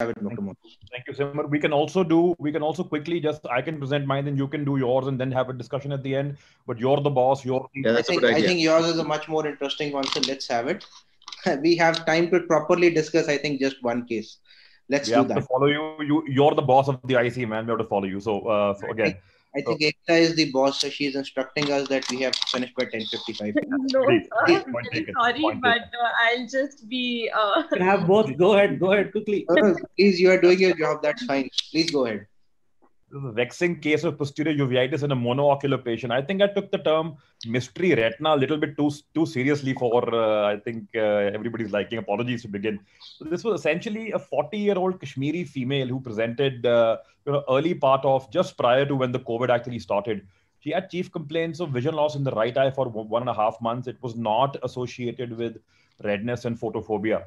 have it, Dr. Thank you, Simar. We can also do, we can also quickly just, I can present mine, and you can do yours, and then have a discussion at the end. But you're the boss. You're. The... Yeah, I think I think yours is a much more interesting one. So let's have it. we have time to properly discuss. I think just one case. Let's we do have that. To follow you. You you're the boss of the IC, man. We have to follow you. So, uh, so again. I think so, Ekta is the boss, so she's instructing us that we have to finish by 10:55. No, please, please, please, sorry, but uh, I'll just be. Uh... have both. Go ahead. Go ahead quickly. please, you are doing your job. That's fine. Please go ahead. Vexing case of posterior uveitis in a monoocular patient. I think I took the term mystery retina a little bit too too seriously for uh, I think uh, everybody's liking. Apologies to begin. So this was essentially a 40 year old Kashmiri female who presented uh, you know early part of just prior to when the COVID actually started. She had chief complaints of vision loss in the right eye for one and a half months. It was not associated with redness and photophobia.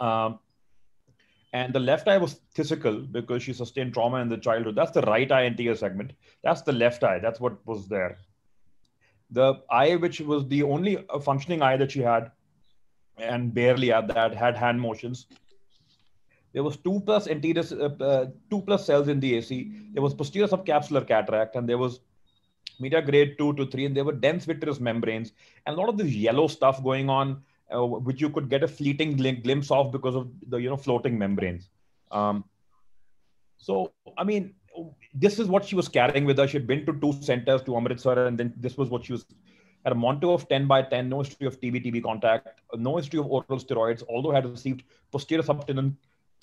Um, and the left eye was phthisical because she sustained trauma in the childhood. That's the right eye anterior segment. That's the left eye. That's what was there. The eye, which was the only functioning eye that she had, and barely at that, had hand motions. There was two plus anterior, uh, uh, two plus cells in the AC. There was posterior subcapsular cataract, and there was media grade two to three, and there were dense vitreous membranes, and a lot of this yellow stuff going on uh, which you could get a fleeting glimpse of because of the you know floating membranes. Um, so I mean, this is what she was carrying with her. She had been to two centers to Amritsar, and then this was what she was had a Mantoux of 10 by 10, no history of TB, TB contact, no history of oral steroids, although had received posterior subtenon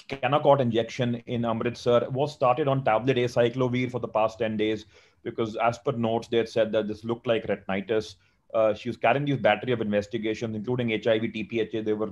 Kenacort injection in Amritsar, was started on tablet acyclovir for the past 10 days because as per notes, they had said that this looked like retinitis. Uh, she was carrying this battery of investigations, including HIV, TPHA. They were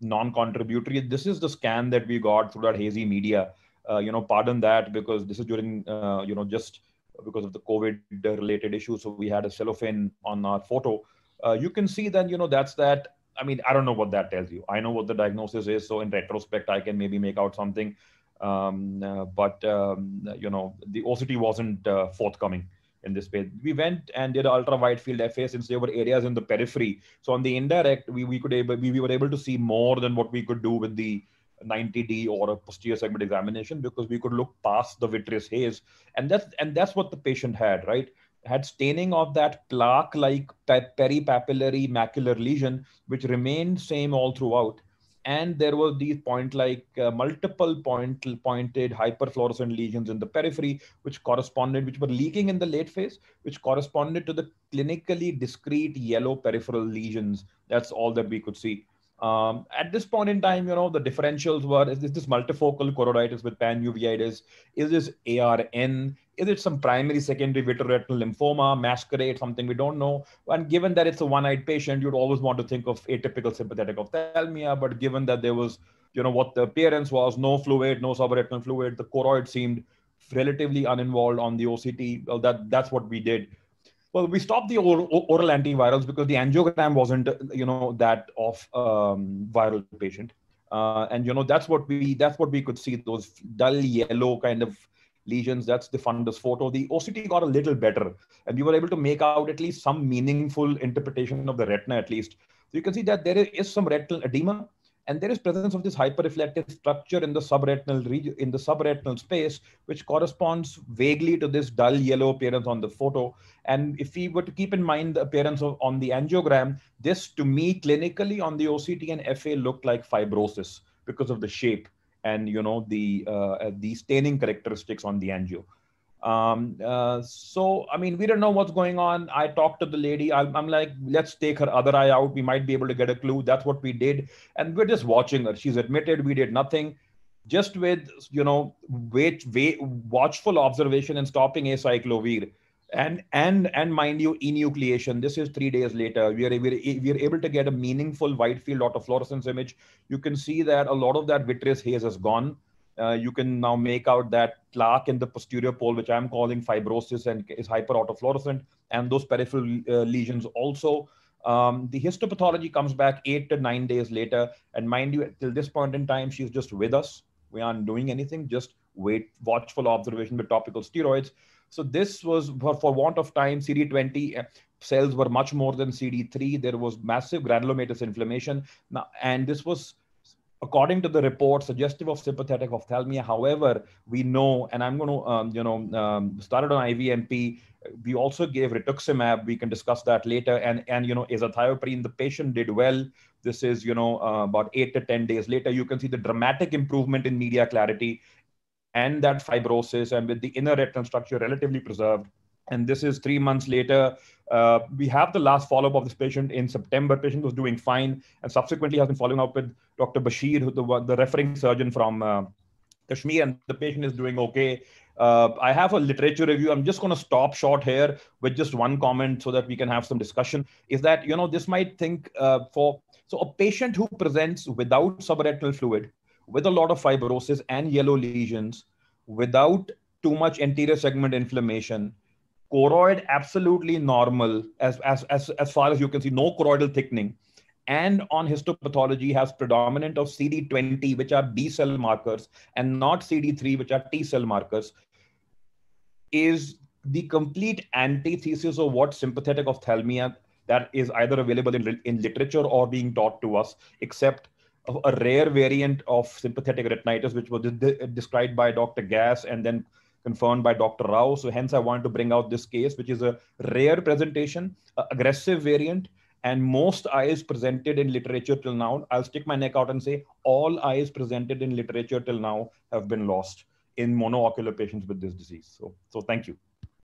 non-contributory. This is the scan that we got through that hazy media. Uh, you know, pardon that because this is during, uh, you know, just because of the COVID-related issues. So we had a cellophane on our photo. Uh, you can see that, you know, that's that. I mean, I don't know what that tells you. I know what the diagnosis is. So in retrospect, I can maybe make out something. Um, uh, but, um, you know, the OCT wasn't forthcoming in this space. We went and did ultra wide field FA since there were areas in the periphery. So on the indirect, we, we could able we, we were able to see more than what we could do with the 90D or a posterior segment examination because we could look past the vitreous haze, and that's and that's what the patient had, right? Had staining of that plaque-like peripapillary macular lesion, which remained same all throughout and there were these point like uh, multiple point pointed hyperfluorescent lesions in the periphery which corresponded which were leaking in the late phase which corresponded to the clinically discrete yellow peripheral lesions. That's all that we could see um, at this point in time, you know, the differentials were, is this, this multifocal choroiditis with panuveitis? Is this ARN? Is it some primary, secondary vitreoretinal lymphoma, masquerade, something we don't know? And given that it's a one-eyed patient, you'd always want to think of atypical sympathetic ophthalmia. But given that there was, you know, what the appearance was, no fluid, no subretinal fluid, the choroid seemed relatively uninvolved on the OCT. Well, that that's what we did. Well, we stopped the oral, oral, antivirals because the angiogram wasn't, you know, that of um, viral patient, uh, and you know that's what we that's what we could see those dull yellow kind of lesions. That's the fundus photo. The OCT got a little better, and we were able to make out at least some meaningful interpretation of the retina. At least, so you can see that there is some retinal edema, and there is presence of this hyperreflective structure in the subretinal region in the subretinal space which corresponds vaguely to this dull yellow appearance on the photo. And if we were to keep in mind the appearance of on the angiogram this to me clinically on the oct and fa looked like fibrosis because of the shape and you know the uh, the staining characteristics on the angio um, uh, so, I mean, we don't know what's going on. I talked to the lady. I'm, I'm, like, let's take her other eye out. We might be able to get a clue. That's what we did. And we're just watching her. She's admitted we did nothing. Just with, you know, wait, wait, watchful observation and stopping acyclovir. And, and, and mind you, enucleation. This is three days later. We are, we are, we are able to get a meaningful wide field autofluorescence image. You can see that a lot of that vitreous haze has gone uh, you can now make out that plaque in the posterior pole, which I'm calling fibrosis and is hyperautofluorescent, and those peripheral uh, lesions also. Um, the histopathology comes back eight to nine days later. And mind you, till this point in time, she's just with us. We aren't doing anything, just wait, watchful observation with topical steroids. So this was, for, for want of time, CD20 uh, cells were much more than CD3. There was massive granulomatous inflammation. Now, and this was according to the report, suggestive of sympathetic ophthalmia. However, we know, and I'm going to, um, you know, um, started on IVMP. We also gave rituximab. We can discuss that later. And and you know, azathioprine. The patient did well. This is you know uh, about eight to ten days later. You can see the dramatic improvement in media clarity, and that fibrosis, and with the inner retinal structure relatively preserved. And this is three months later. Uh, we have the last follow-up of this patient in September. Patient was doing fine, and subsequently has been following up with Dr. Bashir, who the, the referring surgeon from uh, Kashmir, and the patient is doing okay. Uh, I have a literature review. I'm just going to stop short here with just one comment so that we can have some discussion. Is that you know this might think uh, for so a patient who presents without subretinal fluid, with a lot of fibrosis and yellow lesions, without too much anterior segment inflammation choroid absolutely normal as, as, as, as far as you can see, no choroidal thickening. And on histopathology has predominant of CD20, which are B cell markers, and not CD3, which are T cell markers, is the complete antithesis of what sympathetic ophthalmia that is either available in, in literature or being taught to us, except a rare variant of sympathetic retinitis, which was described by Dr. Gass and then confirmed by Dr. Rao. So hence I wanted to bring out this case, which is a rare presentation, aggressive variant, and most eyes presented in literature till now. I'll stick my neck out and say all eyes presented in literature till now have been lost in monoocular patients with this disease. So, so thank you.